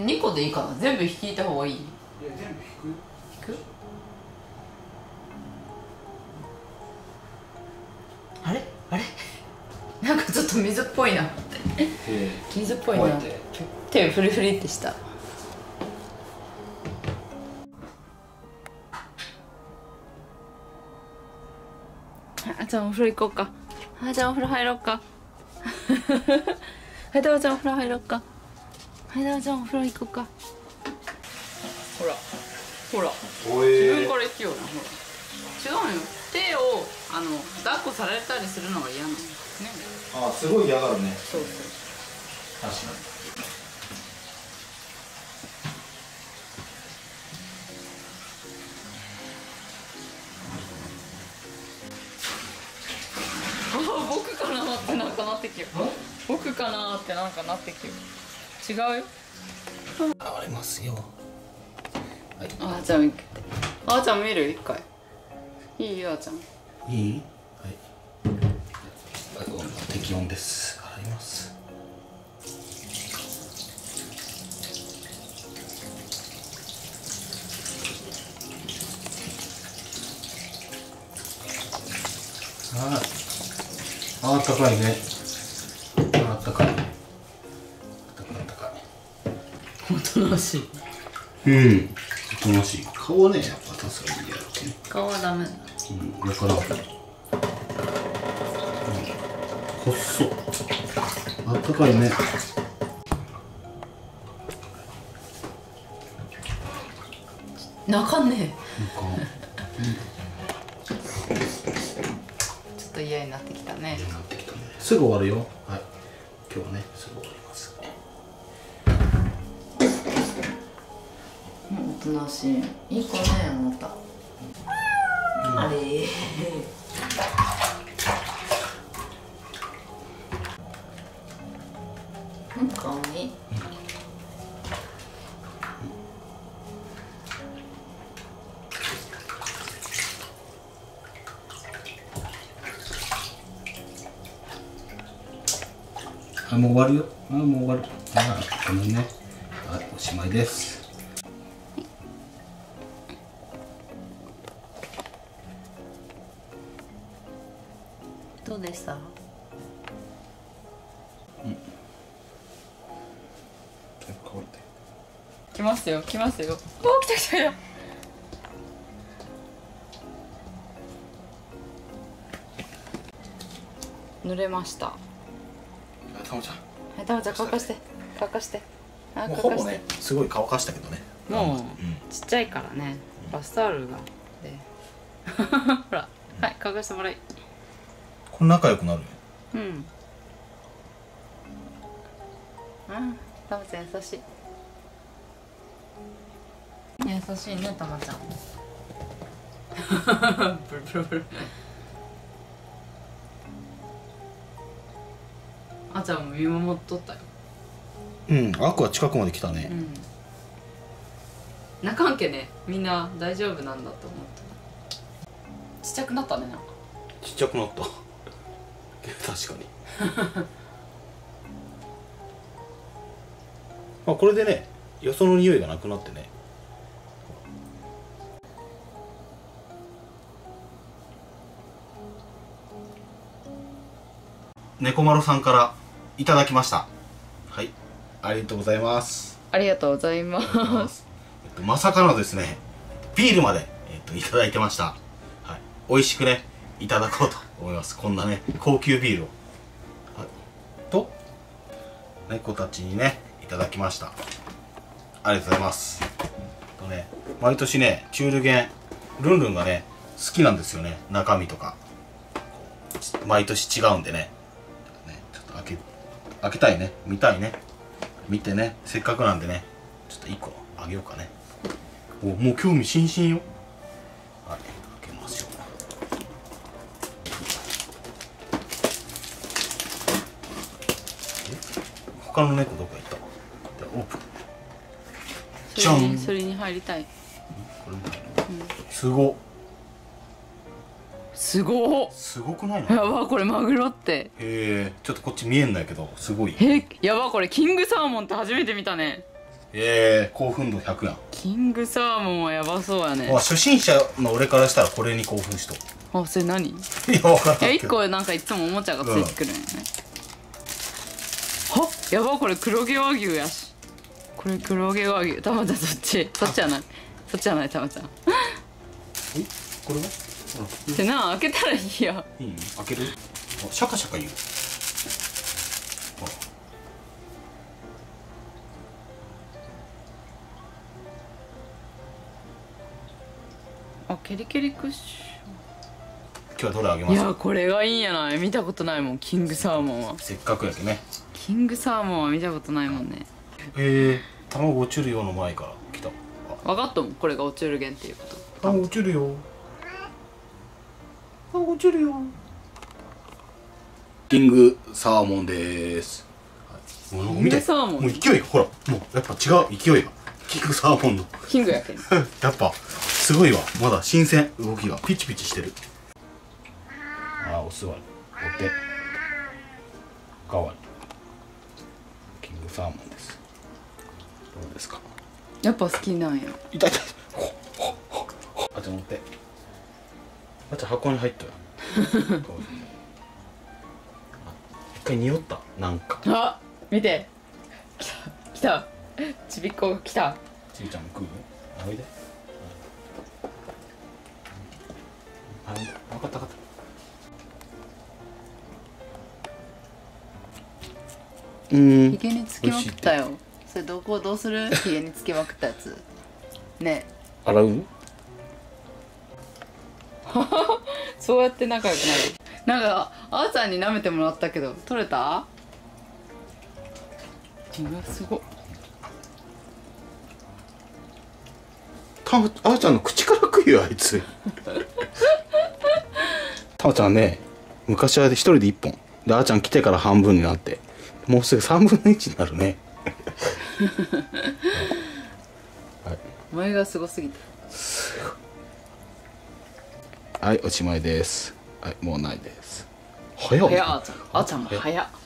2個でいいかな。全部引いた方がいい？いや全部引く。引く？あれ？あれ？なんかちょっと水っぽいな。水っぽいな。手フリフリってした。あじゃあお風呂行こうか。あじゃあお風呂入ろうかはいどうぞお風呂入ろうかはいどうぞお風呂行こうか。ほら。ほら。お自分から行きよ。うなほら。違うよ。手をあの抱っこされたりするのが嫌なのね。あすごい嫌がるね。そうそう。確かに。あ僕かなってなんかなってきよ僕かなってなんかなってきよ違うよ。ますよ。はい。あーちゃん見て。あーちゃん見る？一回。いいよあーちゃん。いい？はい。適温です。洗います。あああったかいねおとなしい。いうん。おとなしい。顔はねやっぱさすがにやるけん。顔はダメだ。うん、だから、うん、細っあったかいね。泣かんね。なん。かえちょっと嫌になってきたね。なってきたね。すぐ終わるよ。はい。今日はねすぐ終わりますおとなしい。いい子ねあなた、あれ。うんかわいい。あもう終わるよ。あもう終わる。あごめんね。はいおしまいです来ますよ来ますよ。お来た来たよ。濡れました。はあたまちゃん。いたまちゃん乾かして。乾かして。あねすごい乾かしたけどね。もううん。ちっちゃいからね。バスタオルが。で。ほら。はい乾かしてもらい。これ仲良くなるようん。あたまちゃん優しい優しいねたまちゃん。ブルブル。ブルあちゃんも見守っとったよ。うんアクは近くまで来たね。うん。泣かんけね。みんな大丈夫なんだと思った。ちっちゃくなったねなんか。ちっちゃくなった。確かに。まあこれでねよその匂いがなくなってね猫丸さんからいただきました。はい。ありがとうございます。ありがとうございまえっとまさかのですねビールまで、えっと、いただいてました、はい、美味しくねいただこうと思います。こんなね高級ビールを、はい、と猫たちにねいただきました。ありがとうございます。とね毎年ねチュールゲンルンルンがね好きなんですよね。中身とか。毎年違うんでね開けたいね。見たいね。見てね。せっかくなんでね。ちょっと1個あげようかね。おもう興味津々よ。はい開けますよえ？他の猫どこ行った？じゃあオープン。じゃんにそれに入りたい。これすごすごっ。すごくないの？やばこれマグロって。へえちょっとこっち見えんだけどすごい。えやばこれキングサーモンって初めて見たね。ええ興奮度100やん。キングサーモンはやばそうやね。まあ初心者の俺からしたらこれに興奮しとあそれ何？い いや分からんけど。や1個なんかいつもおもちゃがついてくるんやね、はやばこれ黒毛和牛やし。これ黒毛和牛。たまちゃんそっち。そっちじゃない。そっちじゃないたまちゃんえこれは？ってな開けたらいいや。いい開ける？あシャカシャカ言う。あ。ケリケリクッシ今日はどれあげます？ュいやこれがいいんやな。い見たことないもんキングサーモンは。せっかくやけね。キングサーモンは見たことないもんね。へえ卵落ちるよの前から来た。分かったもんこれが落ちる源っていうこと。卵落ちるよ卵落ちるよ。キングサーモンです、はい、もう見て。キングサーモン。もう勢い。がほらもうやっぱ違う勢いが。キングサーモンの。キングやけん。やっぱすごいわ。まだ新鮮。動きがピチピチしてる。あーお座り。お手。かわいい。キングサーモンです。どうですか？やっぱ好きなんや。痛い痛い。ほっほっほっ。ほあちゃん持ってあちゃん箱に入ったよ。あ一回匂った。なんか。あ見て。来た。来た。ちびっこが来た。ちびちゃんも食う？あおいで。あ分かった分かった。うん。ひげにつきまくったよ。それどこどうする？ひげにつきまくったやつ。ね。洗う？そうやって仲良くなる。なんかあーちゃんに舐めてもらったけど取れた？うわすご。ったまあーちゃんの口から食うよあいつ。たまちゃんね昔は一人で一本。であーちゃん来てから半分になって。もうすぐ3分の1になるね。はい、お前がすごすぎてはい、おしまいです。はいもうないです。早っ。早っ。あーちゃんあーちゃんも早っ。あ